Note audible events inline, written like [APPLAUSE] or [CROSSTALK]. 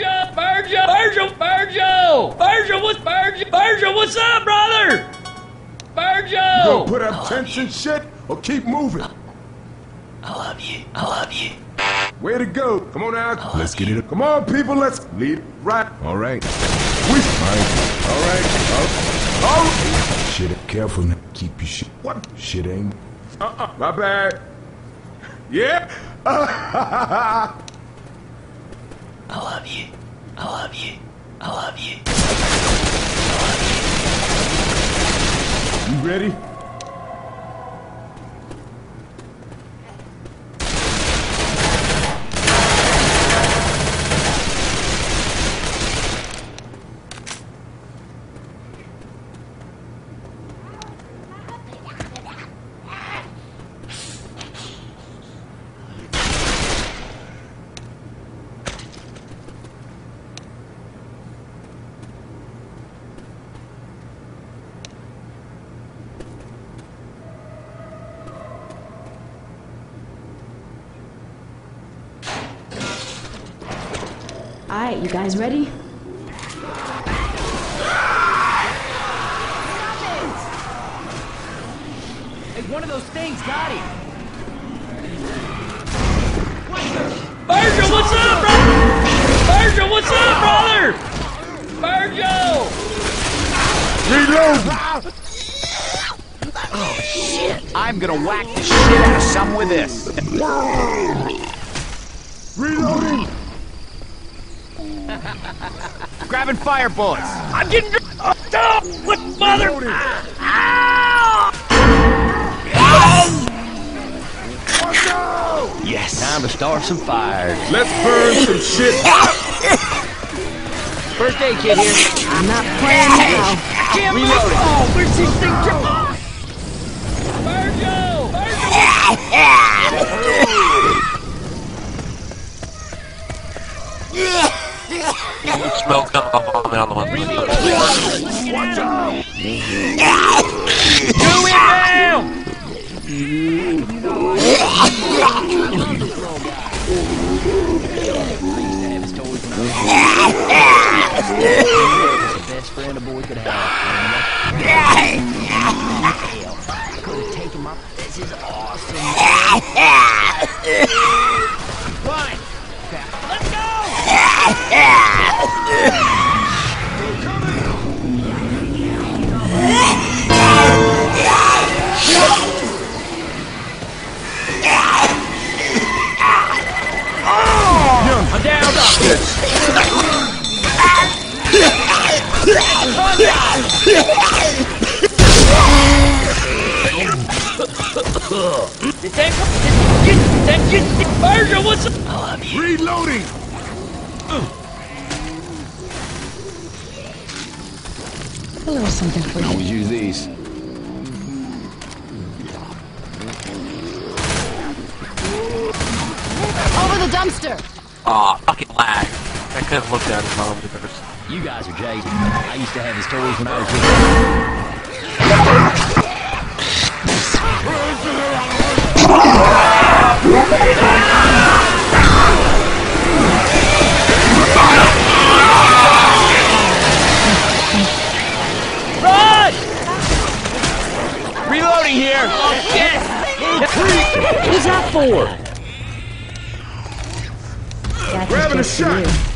Virgil! Virgil! Virgil! Virgil! Virgil! What's Virgil? Virgil, what's up, brother? Virgil! Gonna put up tents and shit or keep moving? I love you. I love you. Where to go? Come on now. Let's get it. Come on, people. Let's lead it right. All right. We. All right. Oh. oh. Shit. Careful. now. Keep your shit. What? Shit ain't. Uh-uh. My bad. Yeah. [LAUGHS] I love you. I love you. I love you. You ready? Alright, you guys ready? Hey, one of those things got him. Virgil, what's up, brother? Virgil, what's up, brother? Virgil! Reload. Oh, shit! I'm gonna whack the shit out of some with this. Reloading. Grabbing fire bullets. I'm getting oh, no! What mother? Ah! Yes. Time to start some fires. Let's burn some shit. [LAUGHS] First aid kit here. I'm not playing now. Jim, Reloading. Oh, where's this thing? Oh. Virgil! Virgil! [LAUGHS] the one. Do it now! best friend a boy could have. Could have taken my. This is awesome. Reloading. A little something for you. Always use these. Over the dumpster! Aw, fucking lag. I could have looked at his mom first. You guys are jaded. I used to have his toys when I was little. Run! Reloading here. Oh, shit! What's that for? Grabbing a shot.